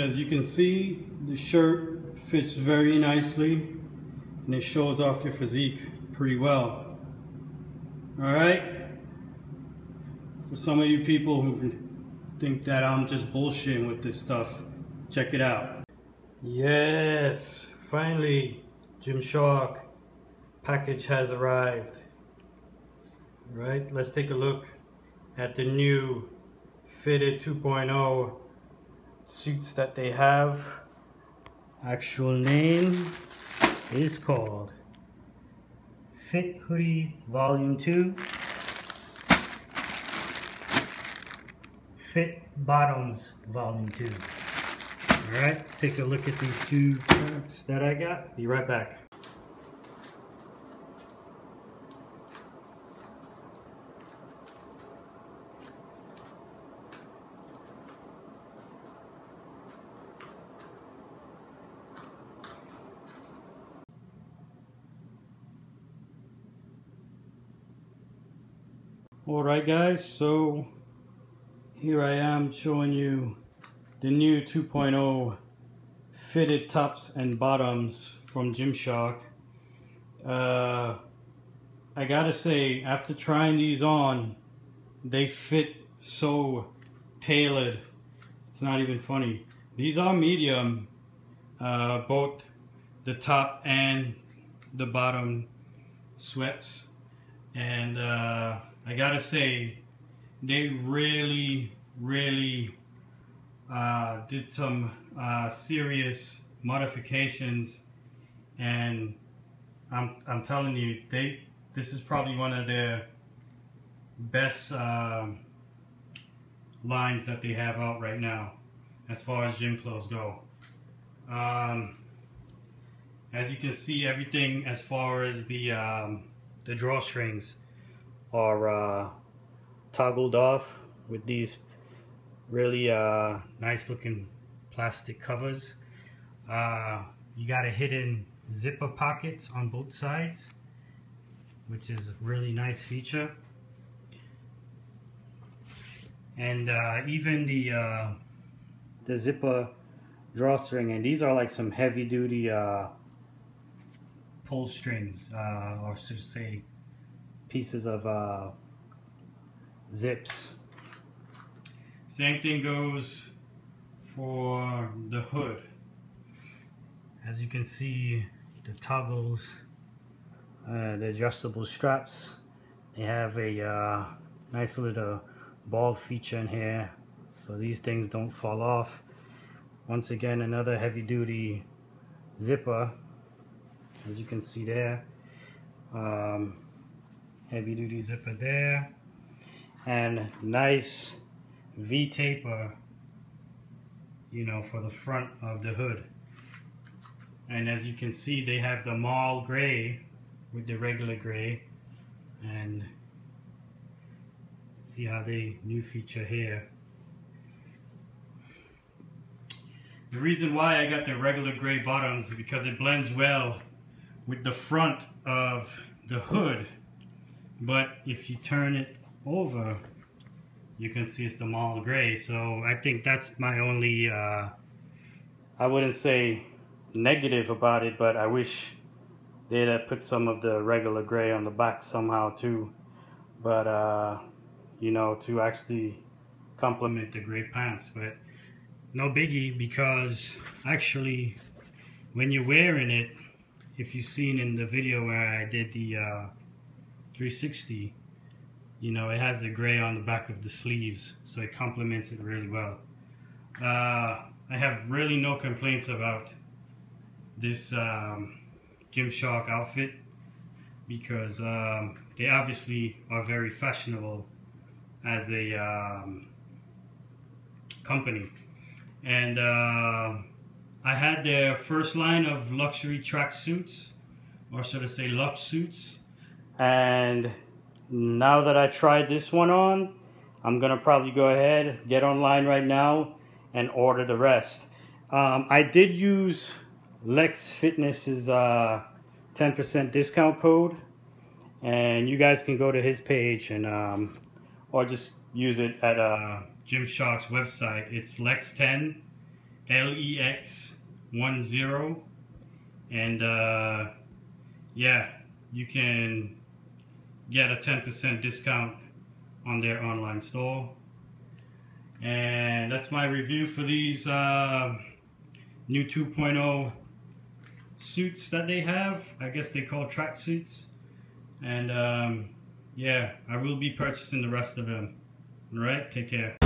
as you can see, the shirt fits very nicely and it shows off your physique pretty well. All right? For some of you people who think that I'm just bullshitting with this stuff, check it out. Yes, finally, Gymshark package has arrived. All right, let's take a look at the new fitted 2.0 suits that they have. Actual name is called Fit Hoodie Volume 2 Fit Bottoms Volume 2 Alright, let's take a look at these two parts that I got. Be right back. Alright guys, so here I am showing you the new 2.0 fitted tops and bottoms from Gymshark. Uh, I gotta say, after trying these on, they fit so tailored. It's not even funny. These are medium, uh, both the top and the bottom sweats. And uh, I gotta say, they really, really uh, did some uh, serious modifications, and I'm I'm telling you, they this is probably one of their best uh, lines that they have out right now, as far as gym clothes go. Um, as you can see, everything as far as the um, the drawstrings are uh, toggled off with these really uh, nice looking plastic covers. Uh, you got a hidden zipper pockets on both sides, which is a really nice feature. And uh, even the uh, the zipper drawstring, and these are like some heavy duty uh, pull strings, or should say pieces of uh, zips. Same thing goes for the hood. As you can see, the toggles, uh, the adjustable straps, they have a uh, nice little ball feature in here so these things don't fall off. Once again, another heavy duty zipper, as you can see there. Um, heavy duty zipper there. And nice V-taper uh, you know for the front of the hood. And as you can see they have the marl gray with the regular gray. And see how they new feature here. The reason why I got the regular gray bottoms is because it blends well with the front of the hood but if you turn it over you can see it's the marl gray so I think that's my only uh, I wouldn't say negative about it but I wish they'd have put some of the regular gray on the back somehow too. But uh, you know to actually complement the gray pants. But no biggie because actually when you're wearing it if you've seen in the video where I did the uh, 360 you know it has the gray on the back of the sleeves so it complements it really well. Uh, I have really no complaints about this um, Gymshark outfit because um, they obviously are very fashionable as a um, company. And uh, I had their first line of luxury track suits or should I say Lux suits and now that I tried this one on, I'm to probably go ahead, get online right now, and order the rest. Um, I did use Lex Fitness's 10% uh, discount code, and you guys can go to his page and um, or just use it at uh, Gymshark's website. It's Lex10, LEX10 and uh, yeah you can get a 10% discount on their online store. And that's my review for these uh, new 2.0 suits that they have. I guess they call track suits. And um, yeah I will be purchasing the rest of them. Alright take care